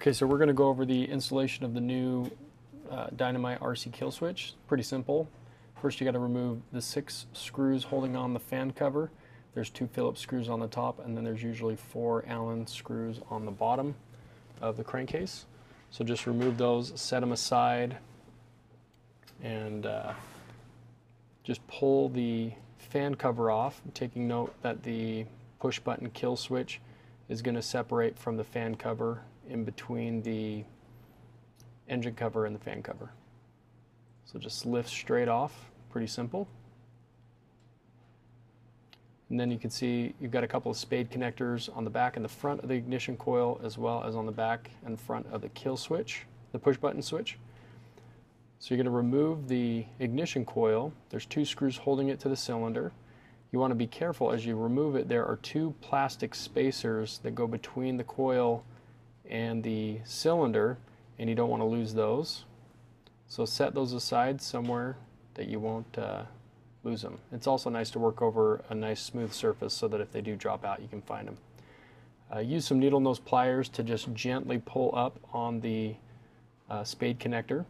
Okay, so we're going to go over the installation of the new uh, Dynamite RC kill switch. Pretty simple. First you got to remove the six screws holding on the fan cover. There's two Phillips screws on the top and then there's usually four Allen screws on the bottom of the crankcase. So just remove those, set them aside, and uh, just pull the fan cover off, taking note that the push button kill switch is going to separate from the fan cover in between the engine cover and the fan cover. So just lift straight off, pretty simple. And then you can see you've got a couple of spade connectors on the back and the front of the ignition coil as well as on the back and front of the kill switch, the push button switch. So you're going to remove the ignition coil. There's two screws holding it to the cylinder. You want to be careful as you remove it. There are two plastic spacers that go between the coil and the cylinder and you don't want to lose those. So set those aside somewhere that you won't uh, lose them. It's also nice to work over a nice smooth surface so that if they do drop out you can find them. Uh, use some needle nose pliers to just gently pull up on the uh, spade connector.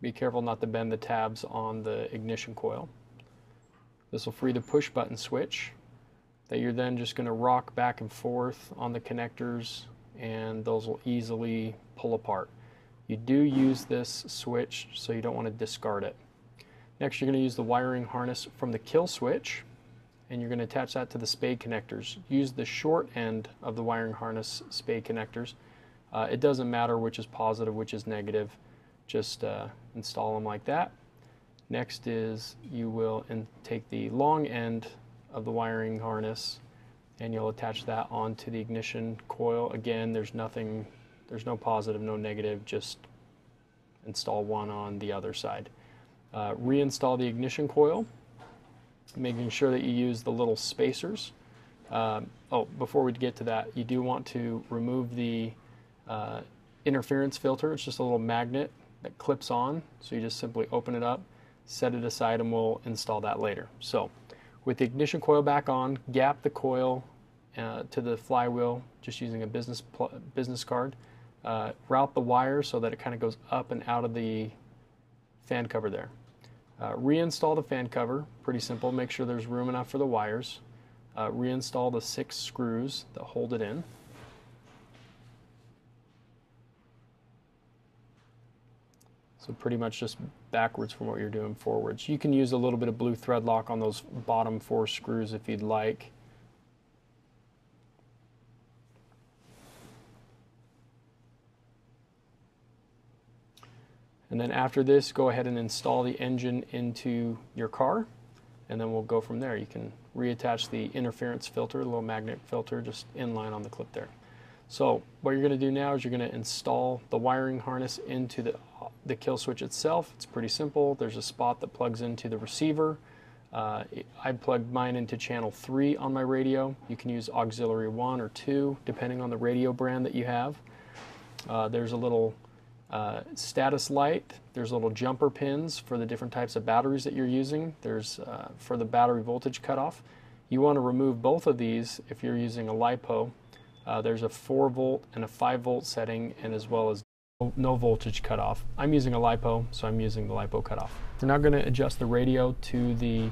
Be careful not to bend the tabs on the ignition coil. This will free the push button switch that you're then just going to rock back and forth on the connectors and those will easily pull apart. You do use this switch so you don't want to discard it. Next you're going to use the wiring harness from the kill switch and you're going to attach that to the spade connectors. Use the short end of the wiring harness spade connectors. Uh, it doesn't matter which is positive, which is negative. Just uh, install them like that. Next is you will take the long end of the wiring harness and you'll attach that onto the ignition coil. Again, there's nothing, there's no positive, no negative, just install one on the other side. Uh, reinstall the ignition coil, making sure that you use the little spacers. Um, oh, before we get to that, you do want to remove the uh, interference filter. It's just a little magnet that clips on, so you just simply open it up, set it aside, and we'll install that later. So with the ignition coil back on, gap the coil uh, to the flywheel just using a business business card. Uh, route the wire so that it kind of goes up and out of the fan cover there. Uh, reinstall the fan cover, pretty simple. Make sure there's room enough for the wires. Uh, reinstall the six screws that hold it in. So pretty much just backwards from what you're doing forwards. You can use a little bit of blue thread lock on those bottom four screws if you'd like. And then after this, go ahead and install the engine into your car, and then we'll go from there. You can reattach the interference filter, a little magnet filter, just inline on the clip there. So what you're going to do now is you're going to install the wiring harness into the, the kill switch itself. It's pretty simple. There's a spot that plugs into the receiver. Uh, I plugged mine into channel 3 on my radio. You can use auxiliary 1 or 2 depending on the radio brand that you have. Uh, there's a little uh, status light. There's little jumper pins for the different types of batteries that you're using. There's uh, for the battery voltage cutoff. You want to remove both of these if you're using a LiPo uh, there's a 4 volt and a 5 volt setting and as well as no voltage cutoff. I'm using a LiPo, so I'm using the LiPo cutoff. We're now going to adjust the radio to the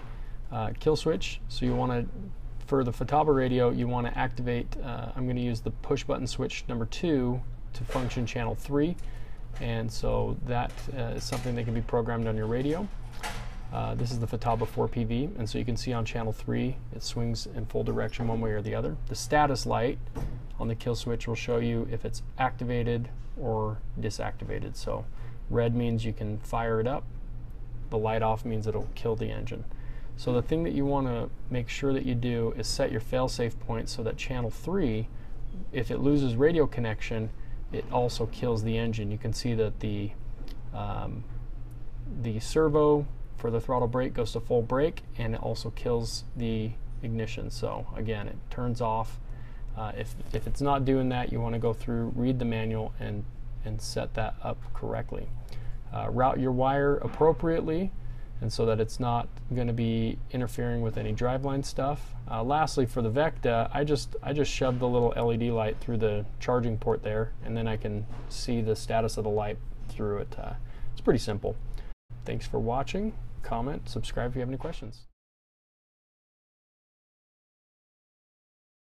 uh, kill switch. So you want to, for the Futaba radio, you want to activate, uh, I'm going to use the push button switch number 2 to function channel 3. And so that uh, is something that can be programmed on your radio. Uh, this is the Futaba 4PV, and so you can see on channel 3 it swings in full direction one way or the other. The status light on the kill switch will show you if it's activated or disactivated. So red means you can fire it up, the light off means it'll kill the engine. So the thing that you want to make sure that you do is set your failsafe point so that channel 3, if it loses radio connection, it also kills the engine. You can see that the um, the servo for the throttle brake goes to full brake and it also kills the ignition. So again, it turns off. Uh, if, if it's not doing that, you want to go through, read the manual, and, and set that up correctly. Uh, route your wire appropriately and so that it's not going to be interfering with any driveline stuff. Uh, lastly, for the VEKTA, I just I just shoved the little LED light through the charging port there, and then I can see the status of the light through it. Uh, it's pretty simple. Thanks for watching. Comment, subscribe if you have any questions.